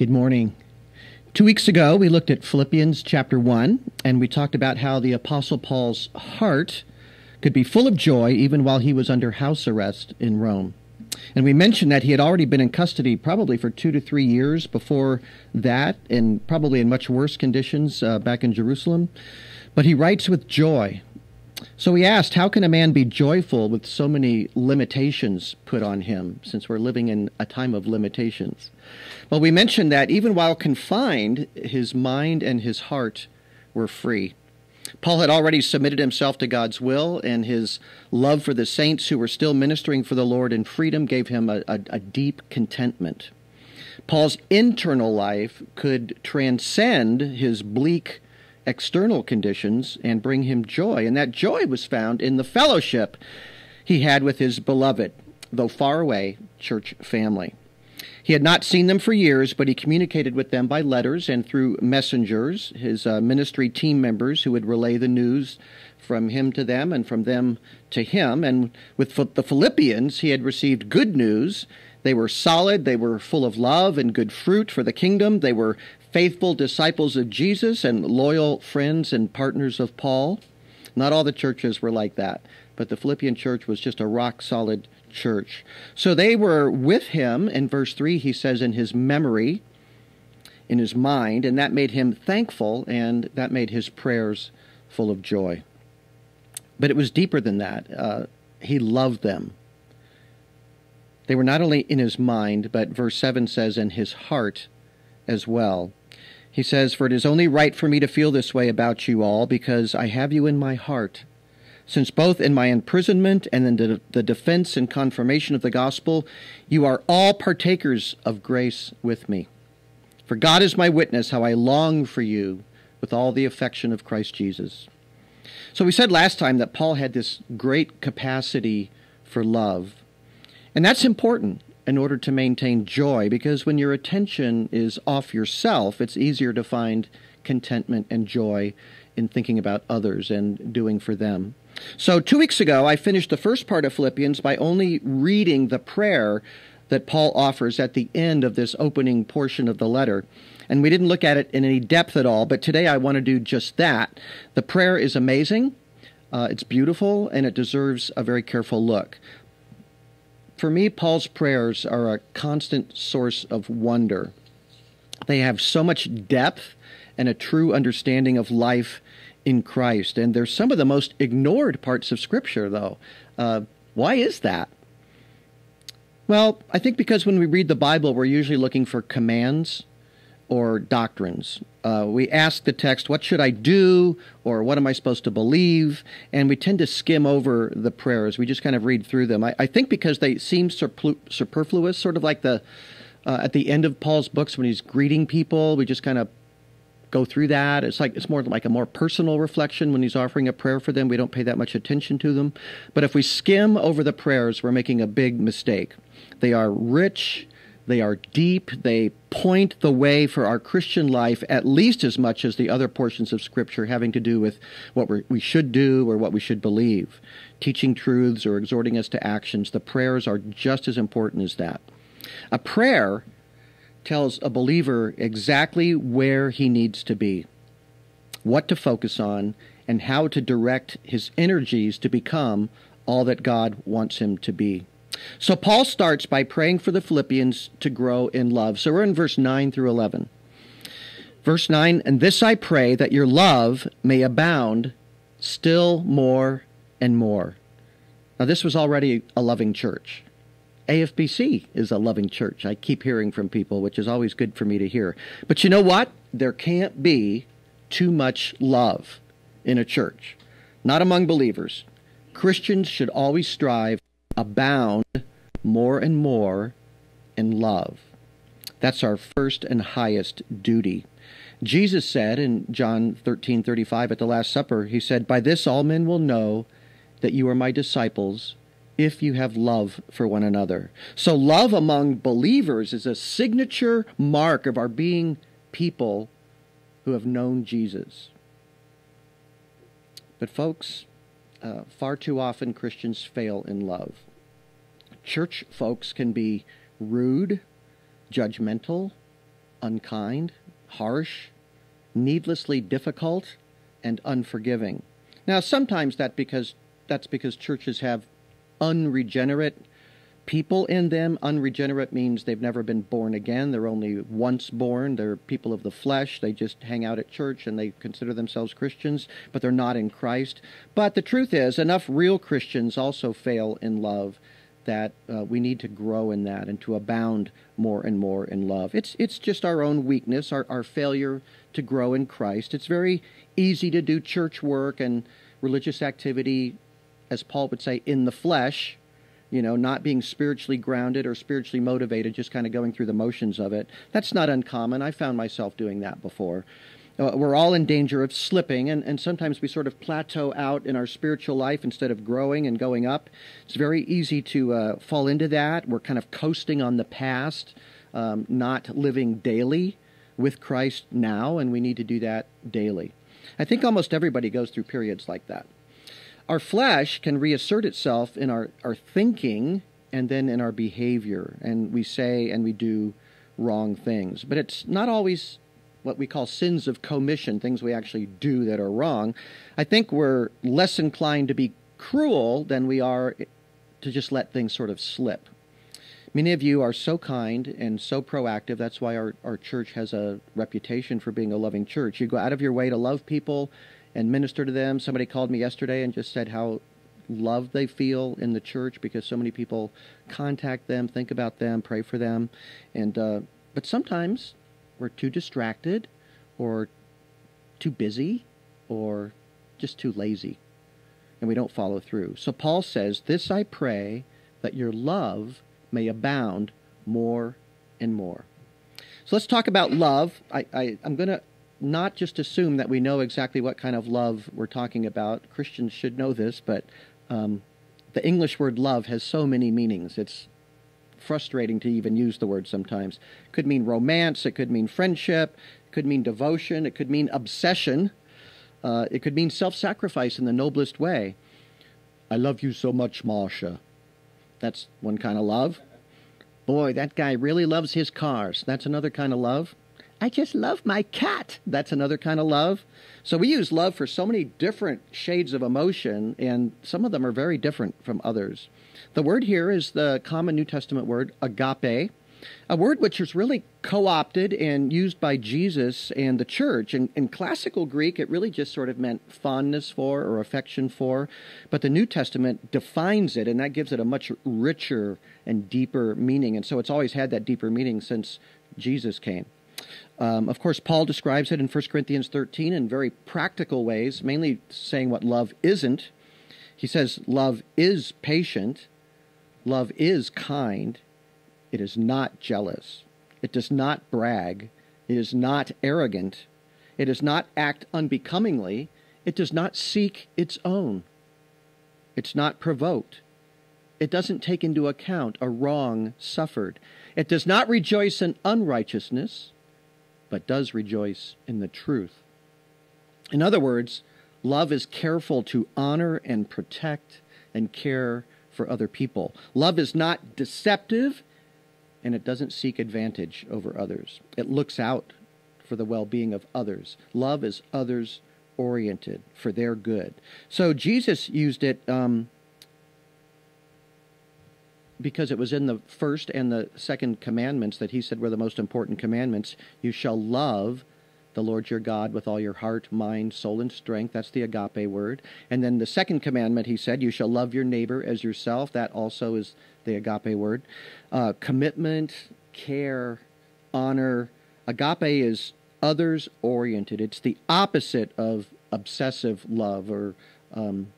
Good morning. Two weeks ago, we looked at Philippians chapter 1, and we talked about how the Apostle Paul's heart could be full of joy even while he was under house arrest in Rome. And we mentioned that he had already been in custody probably for two to three years before that, and probably in much worse conditions uh, back in Jerusalem. But he writes with joy so we asked, how can a man be joyful with so many limitations put on him, since we're living in a time of limitations? Well, we mentioned that even while confined, his mind and his heart were free. Paul had already submitted himself to God's will, and his love for the saints who were still ministering for the Lord in freedom gave him a, a, a deep contentment. Paul's internal life could transcend his bleak external conditions and bring him joy. And that joy was found in the fellowship he had with his beloved, though far away, church family. He had not seen them for years, but he communicated with them by letters and through messengers, his uh, ministry team members who would relay the news from him to them and from them to him. And with the Philippians, he had received good news. They were solid, they were full of love and good fruit for the kingdom, they were faithful disciples of Jesus and loyal friends and partners of Paul. Not all the churches were like that, but the Philippian church was just a rock solid church. So they were with him. In verse 3, he says, in his memory, in his mind, and that made him thankful, and that made his prayers full of joy. But it was deeper than that. Uh, he loved them. They were not only in his mind, but verse 7 says, in his heart as well. He says, For it is only right for me to feel this way about you all, because I have you in my heart. Since both in my imprisonment and in the defense and confirmation of the gospel, you are all partakers of grace with me. For God is my witness how I long for you with all the affection of Christ Jesus. So we said last time that Paul had this great capacity for love. And that's important in order to maintain joy because when your attention is off yourself, it's easier to find contentment and joy in thinking about others and doing for them. So, two weeks ago, I finished the first part of Philippians by only reading the prayer that Paul offers at the end of this opening portion of the letter. And we didn't look at it in any depth at all, but today I want to do just that. The prayer is amazing, uh, it's beautiful, and it deserves a very careful look. For me, Paul's prayers are a constant source of wonder. They have so much depth and a true understanding of life in Christ. And they're some of the most ignored parts of Scripture, though. Uh, why is that? Well, I think because when we read the Bible, we're usually looking for commands or doctrines. Uh, we ask the text, What should I do? or What am I supposed to believe? And we tend to skim over the prayers. We just kind of read through them. I, I think because they seem superfluous, sort of like the uh, at the end of Paul's books when he's greeting people, we just kind of go through that. It's like it's more like a more personal reflection when he's offering a prayer for them. We don't pay that much attention to them. But if we skim over the prayers, we're making a big mistake. They are rich they are deep. They point the way for our Christian life at least as much as the other portions of Scripture having to do with what we should do or what we should believe. Teaching truths or exhorting us to actions. The prayers are just as important as that. A prayer tells a believer exactly where he needs to be, what to focus on, and how to direct his energies to become all that God wants him to be. So Paul starts by praying for the Philippians to grow in love. So we're in verse 9 through 11. Verse 9, and this I pray that your love may abound still more and more. Now, this was already a loving church. AFBC is a loving church. I keep hearing from people, which is always good for me to hear. But you know what? There can't be too much love in a church, not among believers. Christians should always strive abound more and more in love. That's our first and highest duty. Jesus said in John 13:35 at the last supper, he said, "By this all men will know that you are my disciples if you have love for one another." So love among believers is a signature mark of our being people who have known Jesus. But folks, uh, far too often Christians fail in love. Church folks can be rude, judgmental, unkind, harsh, needlessly difficult, and unforgiving. Now, sometimes that because that's because churches have unregenerate people in them. Unregenerate means they've never been born again. They're only once born. They're people of the flesh. They just hang out at church and they consider themselves Christians, but they're not in Christ. But the truth is, enough real Christians also fail in love that uh, we need to grow in that and to abound more and more in love. It's it's just our own weakness, our, our failure to grow in Christ. It's very easy to do church work and religious activity, as Paul would say, in the flesh, you know, not being spiritually grounded or spiritually motivated, just kind of going through the motions of it. That's not uncommon. I found myself doing that before. Uh, we're all in danger of slipping, and, and sometimes we sort of plateau out in our spiritual life instead of growing and going up. It's very easy to uh, fall into that. We're kind of coasting on the past, um, not living daily with Christ now, and we need to do that daily. I think almost everybody goes through periods like that our flesh can reassert itself in our, our thinking and then in our behavior. And we say and we do wrong things. But it's not always what we call sins of commission, things we actually do that are wrong. I think we're less inclined to be cruel than we are to just let things sort of slip. Many of you are so kind and so proactive. That's why our, our church has a reputation for being a loving church. You go out of your way to love people and minister to them. Somebody called me yesterday and just said how loved they feel in the church because so many people contact them, think about them, pray for them, and uh, but sometimes we're too distracted, or too busy, or just too lazy, and we don't follow through. So Paul says, "This I pray that your love may abound more and more." So let's talk about love. I, I, going to not just assume that we know exactly what kind of love we're talking about. Christians should know this, but um, the English word love has so many meanings. It's frustrating to even use the word sometimes. It could mean romance, it could mean friendship, it could mean devotion, it could mean obsession, uh, it could mean self sacrifice in the noblest way. I love you so much, Marcia. That's one kind of love. Boy, that guy really loves his cars. That's another kind of love. I just love my cat. That's another kind of love. So we use love for so many different shades of emotion, and some of them are very different from others. The word here is the common New Testament word agape, a word which was really co opted and used by Jesus and the church. In, in classical Greek, it really just sort of meant fondness for or affection for, but the New Testament defines it, and that gives it a much richer and deeper meaning. And so it's always had that deeper meaning since Jesus came. Um, of course, Paul describes it in 1 Corinthians 13 in very practical ways, mainly saying what love isn't. He says love is patient, love is kind, it is not jealous, it does not brag, it is not arrogant, it does not act unbecomingly, it does not seek its own, it's not provoked. It doesn't take into account a wrong suffered. It does not rejoice in unrighteousness but does rejoice in the truth. In other words, love is careful to honor and protect and care for other people. Love is not deceptive and it doesn't seek advantage over others. It looks out for the well being of others. Love is others oriented for their good. So Jesus used it um, because it was in the first and the second commandments that he said were the most important commandments. You shall love the Lord your God with all your heart, mind, soul, and strength. That's the agape word. And then the second commandment, he said, you shall love your neighbor as yourself. That also is the agape word. Uh, commitment, care, honor. Agape is others oriented. It's the opposite of obsessive love or um,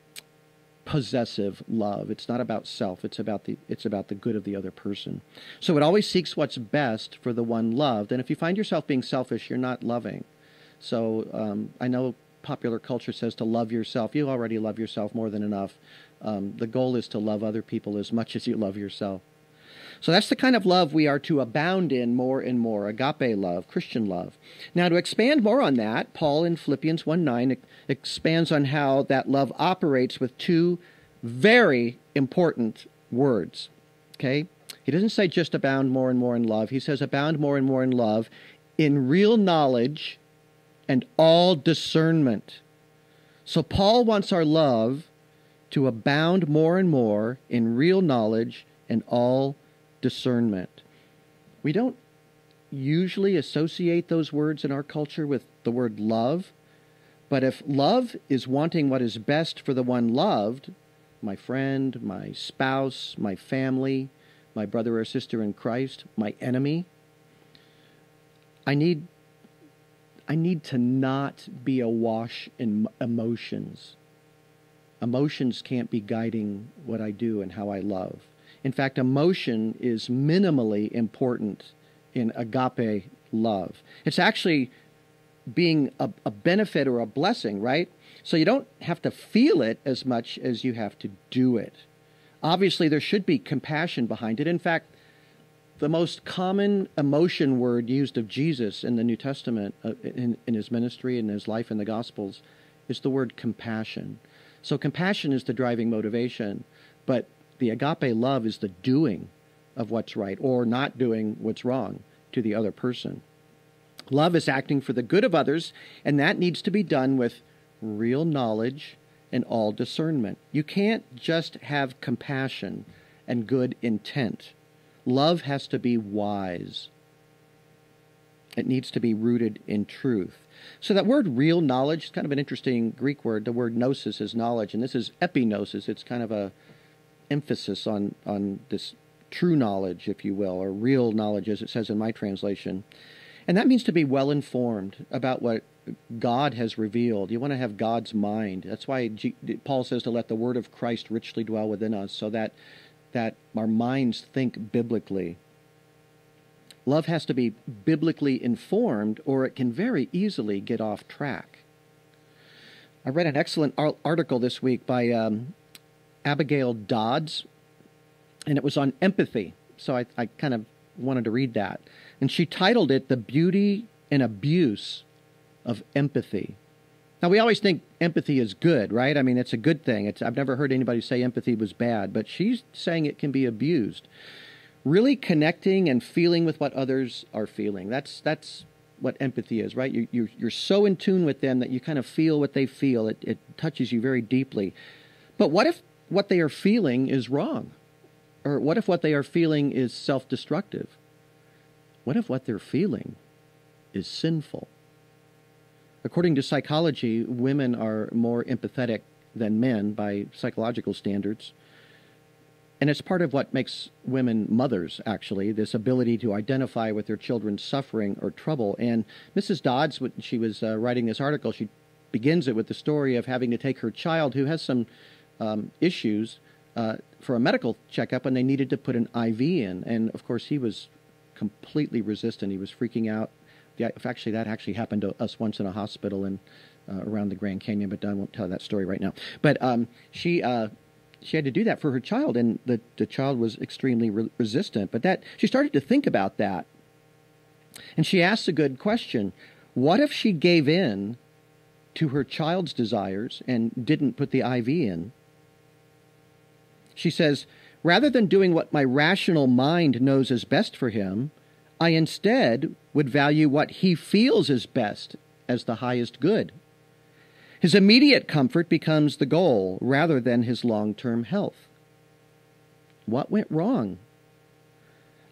possessive love. It's not about self. It's about the it's about the good of the other person. So it always seeks what's best for the one loved. And if you find yourself being selfish, you're not loving. So um, I know popular culture says to love yourself. You already love yourself more than enough. Um, the goal is to love other people as much as you love yourself. So that's the kind of love we are to abound in more and more agape love, Christian love. Now, to expand more on that, Paul in Philippians 1 9 expands on how that love operates with two very important words. Okay? He doesn't say just abound more and more in love. He says abound more and more in love in real knowledge and all discernment. So, Paul wants our love to abound more and more in real knowledge and all discernment. We don't usually associate those words in our culture with the word love, but if love is wanting what is best for the one loved, my friend, my spouse, my family, my brother or sister in Christ, my enemy, I need I need to not be awash in emotions. Emotions can't be guiding what I do and how I love. In fact, emotion is minimally important in agape love. It's actually being a, a, benefit or a blessing, right? So you don't have to feel it as much as you have to do it. Obviously, there should be compassion behind it. In fact, the most common emotion word used of Jesus in the New Testament, uh, in, in his ministry and his life in the Gospels, is the word compassion. So compassion is the driving motivation, but the agape love is the doing of what's right or not doing what's wrong to the other person. Love is acting for the good of others, and that needs to be done with real knowledge and all discernment. You can't just have compassion and good intent. Love has to be wise. It needs to be rooted in truth. So that word real knowledge is kind of an interesting Greek word. The word gnosis is knowledge, and this is epignosis. It's kind of a emphasis on, on this true knowledge, if you will, or real knowledge, as it says in my translation. And that means to be well informed about what God has revealed. You want to have God's mind. That's why G- Paul says to let the word of Christ richly dwell within us so that that our minds think biblically. Love has to be biblically informed, or it can very easily get off track. I read an excellent article this week by um, Abigail Dodds, and it was on empathy. So I, I kind of wanted to read that. And she titled it The Beauty and Abuse of Empathy. Now, we always think empathy is good, right? I mean, it's a good thing. It's, I've never heard anybody say empathy was bad, but she's saying it can be abused. Really connecting and feeling with what others are feeling. That's, that's what empathy is, right? You, you're, you're so in tune with them that you kind of feel what they feel. It, it touches you very deeply. But what if what they are feeling is wrong? Or what if what they are feeling is self destructive? What if what they're feeling is sinful? According to psychology, women are more empathetic than men by psychological standards. And it's part of what makes women mothers, actually, this ability to identify with their children's suffering or trouble. And Mrs. Dodds, when she was uh, writing this article, she begins it with the story of having to take her child who has some um, issues uh, for a medical checkup, and they needed to put an IV in. And of course, he was completely resistant. He was freaking out yeah, actually, that actually happened to us once in a hospital in uh, around the Grand Canyon, but I won't tell that story right now. But um, she uh, she had to do that for her child, and the the child was extremely re- resistant. But that she started to think about that, and she asked a good question: What if she gave in to her child's desires and didn't put the IV in? She says, rather than doing what my rational mind knows is best for him, I instead would value what he feels is best as the highest good. His immediate comfort becomes the goal rather than his long term health. What went wrong?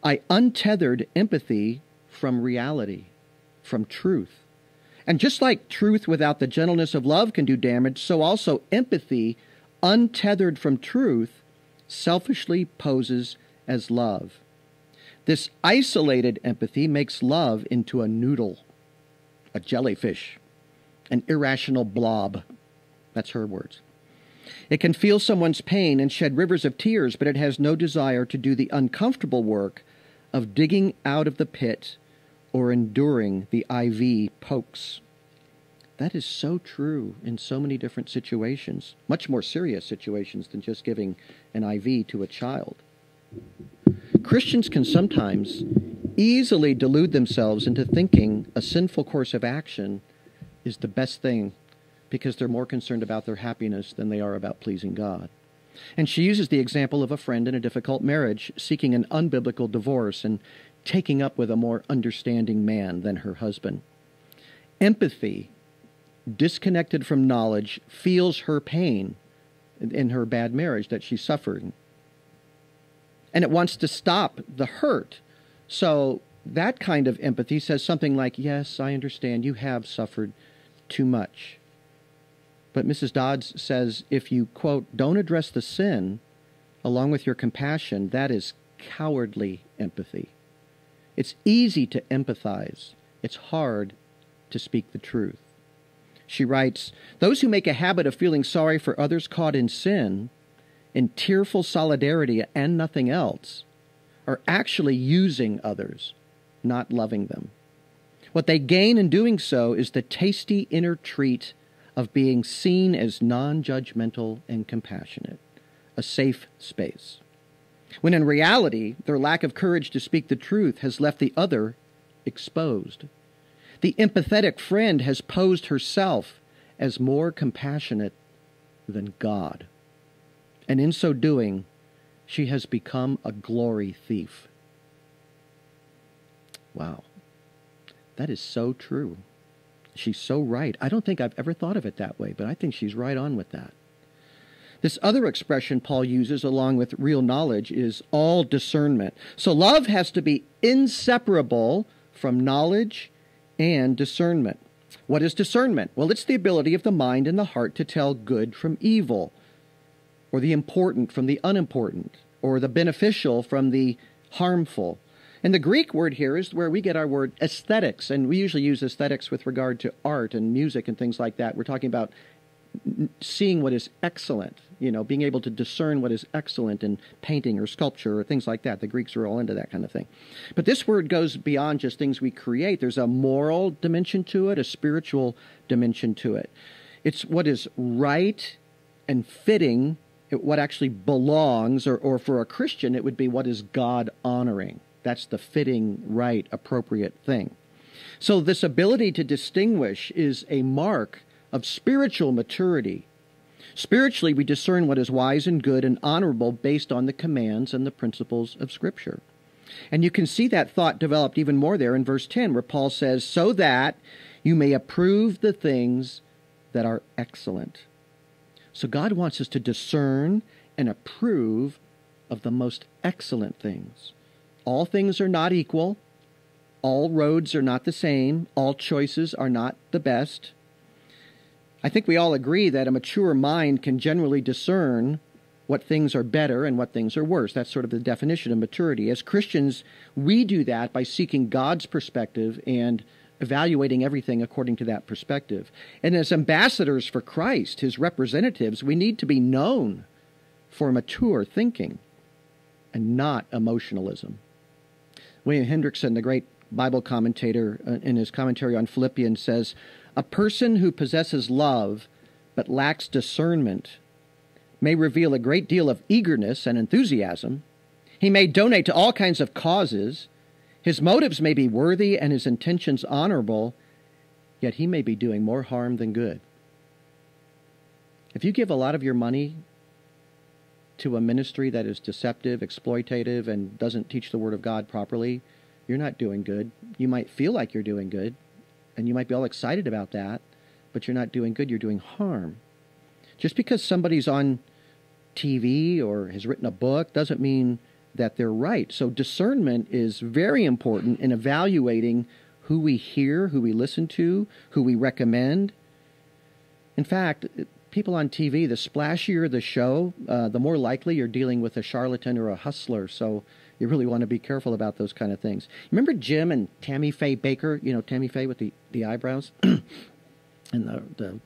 I untethered empathy from reality, from truth. And just like truth without the gentleness of love can do damage, so also empathy, untethered from truth, selfishly poses as love. This isolated empathy makes love into a noodle, a jellyfish, an irrational blob. That's her words. It can feel someone's pain and shed rivers of tears, but it has no desire to do the uncomfortable work of digging out of the pit or enduring the IV pokes. That is so true in so many different situations, much more serious situations than just giving an IV to a child. Christians can sometimes easily delude themselves into thinking a sinful course of action is the best thing because they're more concerned about their happiness than they are about pleasing God. And she uses the example of a friend in a difficult marriage seeking an unbiblical divorce. And taking up with a more understanding man than her husband. Empathy, disconnected from knowledge, feels her pain in her bad marriage that she's suffering. And it wants to stop the hurt. So that kind of empathy says something like, Yes, I understand you have suffered too much. But Mrs. Dodds says if you, quote, don't address the sin along with your compassion, that is cowardly empathy. It's easy to empathize, it's hard to speak the truth. She writes Those who make a habit of feeling sorry for others caught in sin, in tearful solidarity and nothing else, are actually using others, not loving them. What they gain in doing so is the tasty inner treat of being seen as non judgmental and compassionate, a safe space. When in reality, their lack of courage to speak the truth has left the other exposed. The empathetic friend has posed herself as more compassionate than God. And in so doing, she has become a glory thief. Wow. That is so true. She's so right. I don't think I've ever thought of it that way, but I think she's right on with that. This other expression Paul uses along with real knowledge is all discernment. So love has to be inseparable from knowledge and discernment. What is discernment? Well, it's the ability of the mind and the heart to tell good from evil, or the important from the unimportant, or the beneficial from the harmful. And the Greek word here is where we get our word aesthetics, and we usually use aesthetics with regard to art and music and things like that. We're talking about seeing what is excellent, you know, being able to discern what is excellent in painting or sculpture or things like that. The Greeks are all into that kind of thing. But this word goes beyond just things we create. There's a moral dimension to it, a spiritual dimension to it. It's what is right and fitting, what actually belongs, or, or for a Christian, it would be what is God honoring. That's the fitting, right, appropriate thing. So, this ability to distinguish is a mark of spiritual maturity. Spiritually, we discern what is wise and good and honorable based on the commands and the principles of Scripture. And you can see that thought developed even more there in verse 10, where Paul says, So that you may approve the things that are excellent. So God wants us to discern and approve of the most excellent things. All things are not equal. All roads are not the same. All choices are not the best. I think we all agree that a mature mind can generally discern what things are better and what things are worse. That's sort of the definition of maturity. As Christians, we do that by seeking God's perspective and evaluating everything according to that perspective. And as ambassadors for Christ, his representatives, we need to be known for mature thinking and not emotionalism. William Hendriksen, the great Bible commentator, uh, in his commentary on Philippians, says a person who possesses love but lacks discernment may reveal a great deal of eagerness and enthusiasm. He may donate to all kinds of causes. His motives may be worthy and his intentions honorable, yet he may be doing more harm than good. If you give a lot of your money to a ministry that is deceptive, exploitative, and doesn't teach the Word of God properly, you're not doing good. You might feel like you're doing good, and you might be all excited about that, but you're not doing good, you're doing harm. Just because somebody's on TV or has written a book doesn't mean that they're right. So discernment is very important in evaluating who we hear, who we listen to, who we recommend. In fact, people on TV, the splashier the show, uh, the more likely you're dealing with a charlatan or a hustler. So you really want to be careful about those kind of things. Remember Jim and Tammy Faye Bakker? You know Tammy Faye with the, the eyebrows and the, the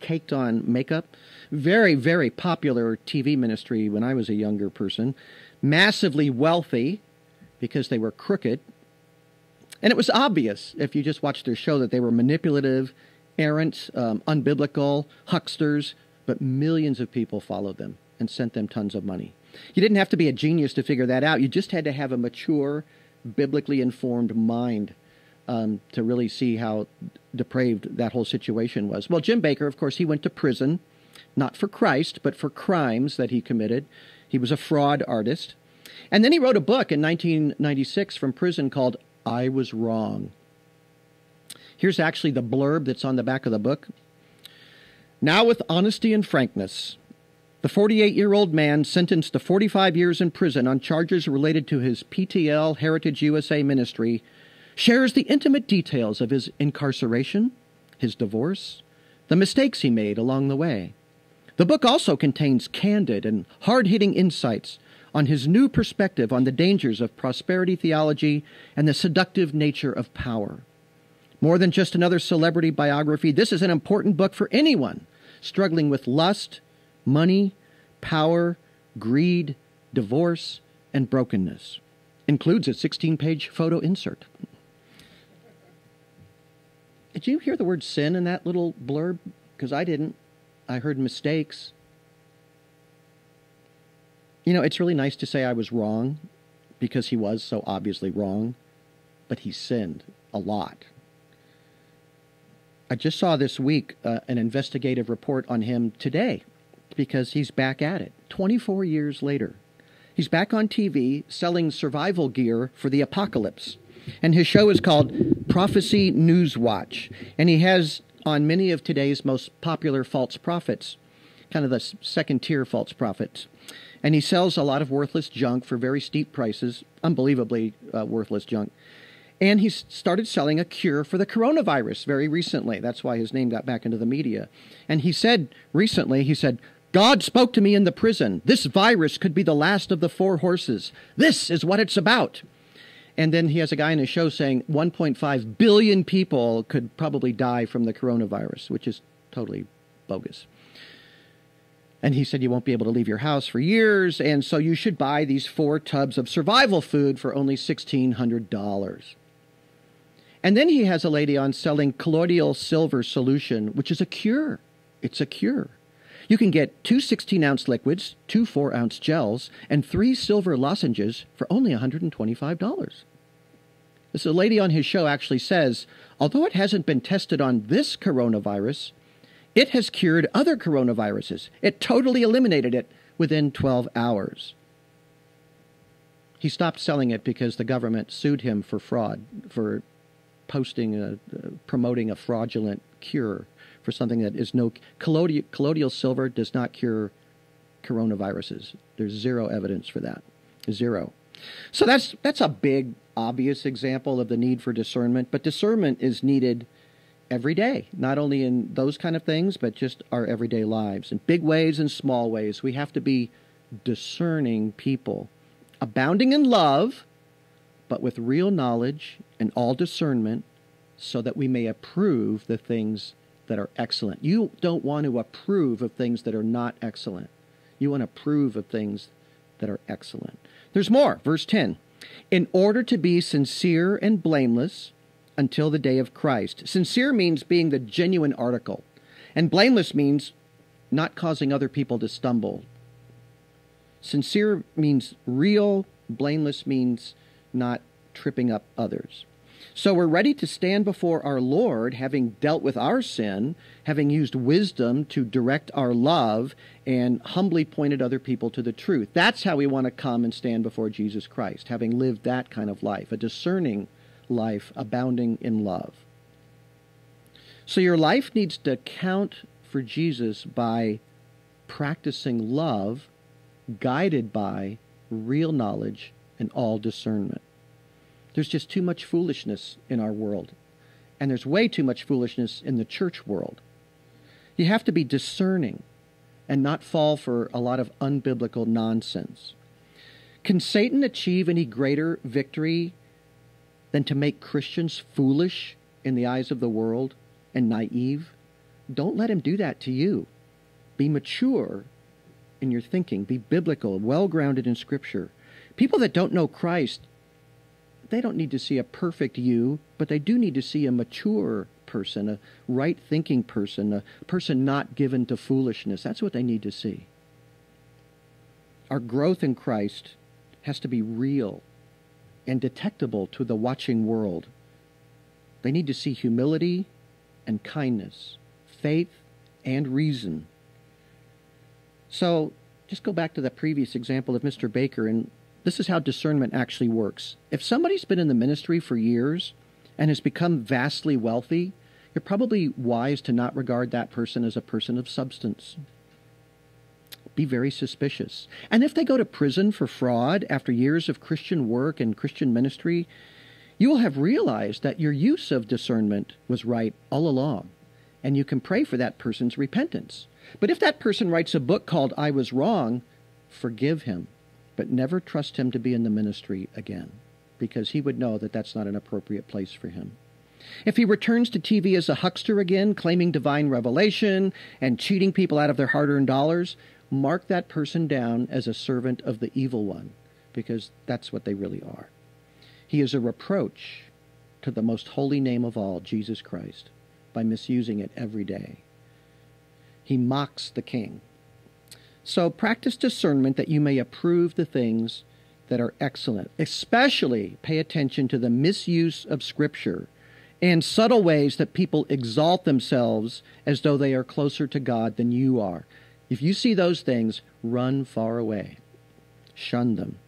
caked on makeup. Very, very popular TV ministry when I was a younger person. Massively wealthy because they were crooked. And it was obvious if you just watched their show that they were manipulative errant, um, unbiblical, hucksters, but millions of people followed them and sent them tons of money. You didn't have to be a genius to figure that out. You just had to have a mature, biblically informed mind um, to really see how depraved that whole situation was. Well, Jim Bakker, of course, he went to prison, not for Christ, but for crimes that he committed. He was a fraud artist. And then he wrote a book in 1996 from prison called I Was Wrong. Here's actually the blurb that's on the back of the book. Now, with honesty and frankness, the 48 year old man sentenced to 45 years in prison on charges related to his PTL Heritage USA ministry shares the intimate details of his incarceration, his divorce, the mistakes he made along the way. The book also contains candid and hard hitting insights on his new perspective on the dangers of prosperity theology and the seductive nature of power. More than just another celebrity biography, this is an important book for anyone struggling with lust, money, power, greed, divorce, and brokenness. Includes a 16 page photo insert. Did you hear the word sin in that little blurb? Because I didn't. I heard mistakes. You know, it's really nice to say I was wrong because he was so obviously wrong, but he sinned a lot. I just saw this week uh, an investigative report on him today because he's back at it 24 years later. He's back on TV selling survival gear for the apocalypse. And his show is called Prophecy News Watch. And he has on many of today's most popular false prophets, kind of the second tier false prophets. And he sells a lot of worthless junk for very steep prices, unbelievably uh, worthless junk. And he started selling a cure for the coronavirus very recently. That's why his name got back into the media. And he said recently, he said, God spoke to me in the prison. This virus could be the last of the four horses. This is what it's about. And then he has a guy in his show saying 1.5 billion people could probably die from the coronavirus, which is totally bogus. And he said you won't be able to leave your house for years, and so you should buy these four tubs of survival food for only $1,600. And then he has a lady on selling colloidal silver solution, which is a cure. It's a cure. You can get two 16 ounce liquids, two 4 ounce gels, and three silver lozenges for only $125. This lady on his show actually says although it hasn't been tested on this coronavirus, it has cured other coronaviruses. It totally eliminated it within 12 hours. He stopped selling it because the government sued him for fraud, for posting, a, uh, promoting a fraudulent cure for something that is no colloidal, silver does not cure coronaviruses. There's zero evidence for that. Zero. So that's that's a big obvious example of the need for discernment, but discernment is needed every day, not only in those kind of things, but just our everyday lives. In big ways and small ways, we have to be discerning people, abounding in love, but with real knowledge and all discernment, so that we may approve the things that are excellent. You don't want to approve of things that are not excellent. You want to approve of things that are excellent. There's more. Verse 10 In order to be sincere and blameless until the day of Christ. Sincere means being the genuine article, and blameless means not causing other people to stumble. Sincere means real, blameless means not tripping up others. So we're ready to stand before our Lord, having dealt with our sin, having used wisdom to direct our love, and humbly pointed other people to the truth. That's how we want to come and stand before Jesus Christ, having lived that kind of life, a discerning life, abounding in love. So your life needs to count for Jesus by practicing love, guided by real knowledge and all discernment. There's just too much foolishness in our world. And there's way too much foolishness in the church world. You have to be discerning and not fall for a lot of unbiblical nonsense. Can Satan achieve any greater victory than to make Christians foolish in the eyes of the world and naive? Don't let him do that to you. Be mature in your thinking, be biblical, well grounded in Scripture. People that don't know Christ they don't need to see a perfect you, but they do need to see a mature person, a right thinking person, a person not given to foolishness. That's what they need to see. Our growth in Christ has to be real and detectable to the watching world. They need to see humility and kindness, faith and reason. So just go back to the previous example of Mr. Bakker and this is how discernment actually works. If somebody's been in the ministry for years and has become vastly wealthy, you're probably wise to not regard that person as a person of substance. Be very suspicious. And if they go to prison for fraud after years of Christian work and Christian ministry, you will have realized that your use of discernment was right all along, and you can pray for that person's repentance. But if that person writes a book called I Was Wrong, forgive him, but never trust him to be in the ministry again, because he would know that that's not an appropriate place for him. If he returns to TV as a huckster again, claiming divine revelation and cheating people out of their hard earned dollars, mark that person down as a servant of the evil one, because that's what they really are. He is a reproach to the most holy name of all, Jesus Christ, by misusing it every day. He mocks the king. So practice discernment that you may approve the things that are excellent. Especially pay attention to the misuse of Scripture and subtle ways that people exalt themselves as though they are closer to God than you are. If you see those things, run far away. Shun them.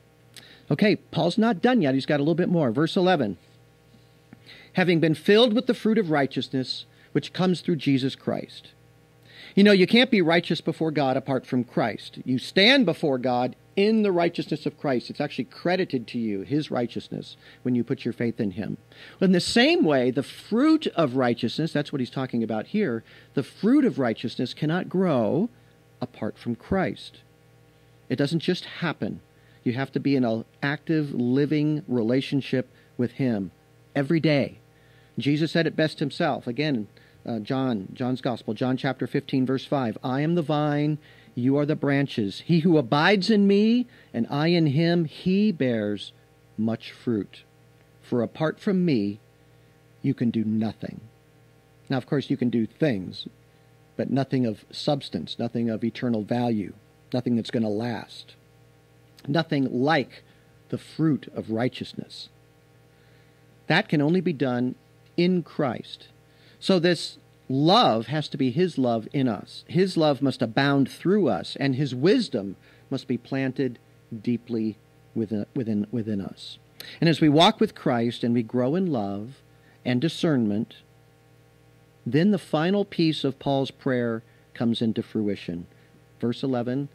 Okay, Paul's not done yet. He's got a little bit more. Verse 11. Having been filled with the fruit of righteousness, which comes through Jesus Christ. You know, you can't be righteous before God apart from Christ. You stand before God in the righteousness of Christ. It's actually credited to you, his righteousness, when you put your faith in him. In the same way, the fruit of righteousness, that's what he's talking about here, the fruit of righteousness cannot grow apart from Christ. It doesn't just happen. You have to be in an active, living relationship with him every day. Jesus said it best himself. Again, uh, John, John's Gospel, John chapter 15, verse 5. I am the vine, you are the branches. He who abides in me, and I in him, he bears much fruit. For apart from me, you can do nothing. Now, of course, you can do things, but nothing of substance, nothing of eternal value, nothing that's going to last, nothing like the fruit of righteousness. That can only be done in Christ. So, this love has to be His love in us. His love must abound through us, and His wisdom must be planted deeply within, within, within us. And as we walk with Christ and we grow in love and discernment, then the final piece of Paul's prayer comes into fruition. Verse 11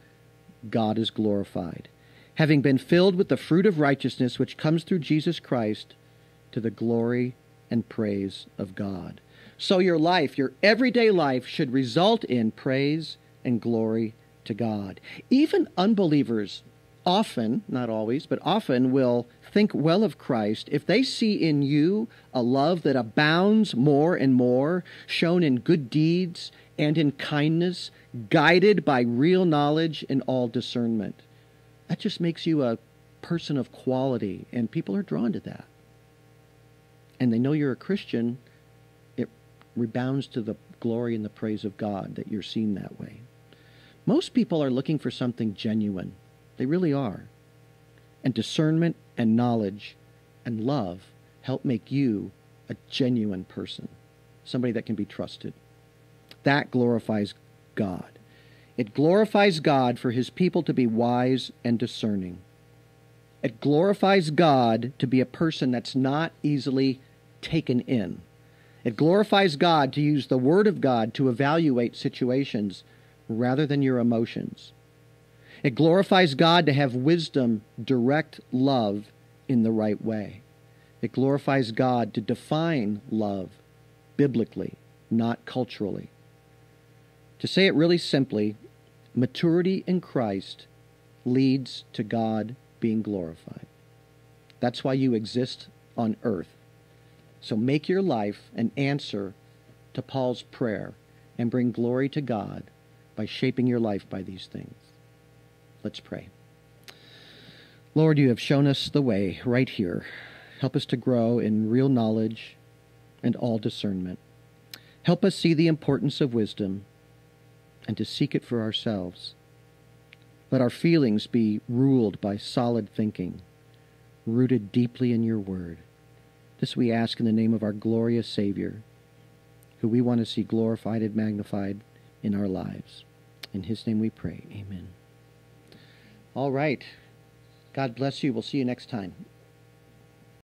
God is glorified, having been filled with the fruit of righteousness which comes through Jesus Christ to the glory and praise of God. So your life, your everyday life, should result in praise and glory to God. Even unbelievers often, not always, but often will think well of Christ if they see in you a love that abounds more and more, shown in good deeds and in kindness, guided by real knowledge and all discernment. That just makes you a person of quality, and people are drawn to that. And they know you're a Christian rebounds to the glory and the praise of God that you're seen that way. Most people are looking for something genuine. They really are. And discernment and knowledge and love help make you a genuine person, somebody that can be trusted. That glorifies God. It glorifies God for his people to be wise and discerning. It glorifies God to be a person that's not easily taken in. It glorifies God to use the Word of God to evaluate situations rather than your emotions. It glorifies God to have wisdom direct love in the right way. It glorifies God to define love biblically, not culturally. To say it really simply, maturity in Christ leads to God being glorified. That's why you exist on earth. So make your life an answer to Paul's prayer and bring glory to God by shaping your life by these things. Let's pray. Lord, you have shown us the way right here. Help us to grow in real knowledge and all discernment. Help us see the importance of wisdom and to seek it for ourselves. Let our feelings be ruled by solid thinking, rooted deeply in your word. This we ask in the name of our glorious Savior, who we want to see glorified and magnified in our lives. In his name we pray. Amen. All right. God bless you. We'll see you next time.